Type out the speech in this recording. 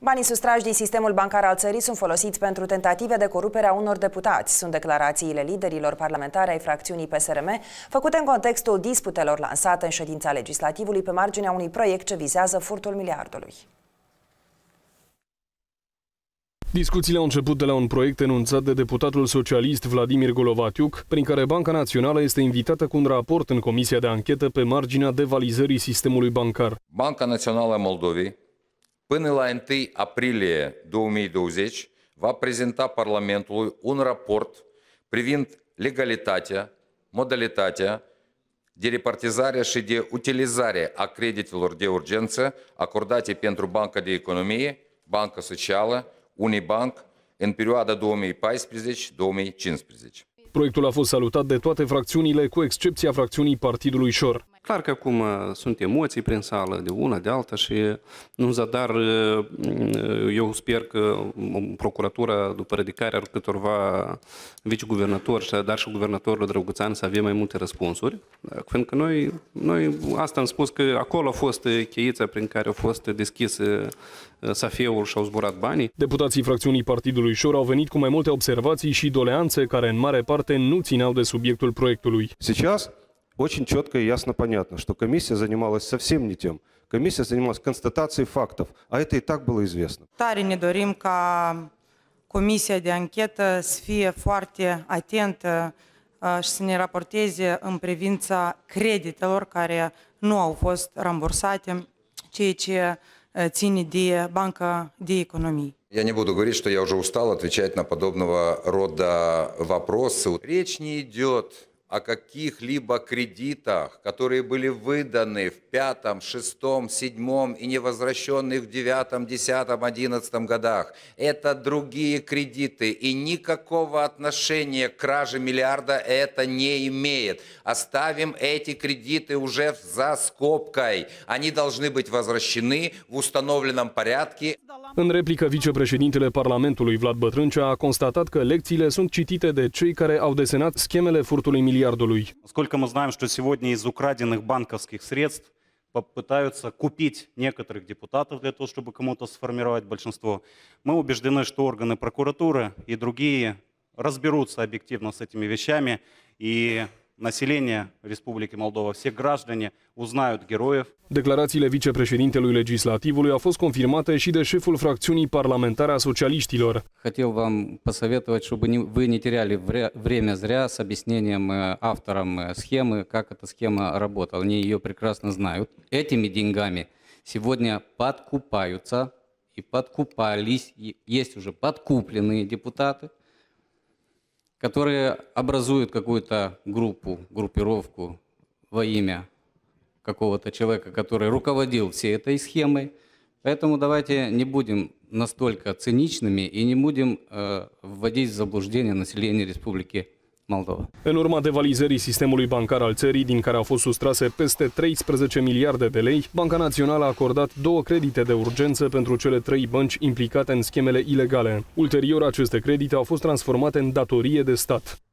Banii sustrași din sistemul bancar al țării sunt folosiți pentru tentative de corupere a unor deputați. Sunt declarațiile liderilor parlamentare ai fracțiunii PSRM, făcute în contextul disputelor lansate în ședința legislativului pe marginea unui proiect ce vizează furtul miliardului. Discuțiile au început de la un proiect enunțat de deputatul socialist Vladimir Golovatiuc, prin care Banca Națională este invitată cu un raport în Comisia de Anchetă pe marginea devalizării sistemului bancar. Banca Națională a Moldovei Până la 1 aprilie 2020 va prezenta Parlamentului un raport privind legalitatea, modalitatea de repartizare și de utilizare a creditelor de urgență acordate pentru Banca de Economie, Banca Socială, Unibank în perioada 2014-2015. Proiectul a fost salutat de toate fracțiunile, cu excepția fracțiunii Partidului Șor. Clar că acum uh, sunt emoții prin sală, de una, de alta și nu zadar uh, eu sper că um, procuratura, după ridicarea câtorva viceguvernatori, dar și guvernatorul Drăguțan să avem mai multe răspunsuri. Pentru că noi, noi asta am spus că acolo a fost cheița prin care au fost deschise uh, safeul și au zburat banii. Deputații fracțiunii Partidului Șor au venit cu mai multe observații și doleanțe care în mare parte nu țineau de subiectul proiectului. Сейчас очень четко и ясно понятно, что комиссия занималась совсем не тем. Комиссия занималась констатацией фактов, а это и так было известно. Tare ne dorim ca comisia de anchetă să fie foarte atentă și să ne raporteze în privința creditelor care nu au fost rambursate, ceea ce ține de Banca de Economie. Я не буду говорить, что я уже устал отвечать на подобного рода вопросы. Речь не идет о каких-либо кредитах, которые были выданы в пятом, шестом, седьмом и не возвращенных в девятом, десятом, одиннадцатом годах. Это другие кредиты, и никакого отношения к краже миллиарда это не имеет. Оставим эти кредиты уже за скобкой. Они должны быть возвращены в установленном порядке. În replică, vicepreședintele Parlamentului Vlad Bătrâncea a constatat că lecțiile sunt citite de cei care au desenat schemele furtului миллиардului. Сколько мы знаем, что сегодня из украденных банковских средств попытаются купить некоторых депутатов для того, чтобы кому-то сформировать большинство. Мы убеждены, что органы прокуратуры и другие разберутся объективно с этими вещами и население Республики Молдова, все граждане узнают героев. Declarațiile vicepreședintelui legislativului au fost confirmate și de șeful fracțiunii parlamentare a socialiștilor. Хотел вам посоветовать, чтобы не, вы не теряли время зря с объяснением э, авторам э, схемы, как эта схема работала. Они ее прекрасно знают. Этими деньгами сегодня подкупаются и подкупались, есть уже подкупленные депутаты, которые образуют какую-то группу, группировку во имя какого-то человека, который руководил всей этой схемой. Поэтому давайте не будем настолько циничными и не будем э, вводить в заблуждение население Республики Moldova. În urma devalizării sistemului bancar al țării, din care au fost sustrase peste 13 miliarde de lei, Banca Națională a acordat două credite de urgență pentru cele trei bănci implicate în schemele ilegale. Ulterior, aceste credite au fost transformate în datorie de stat.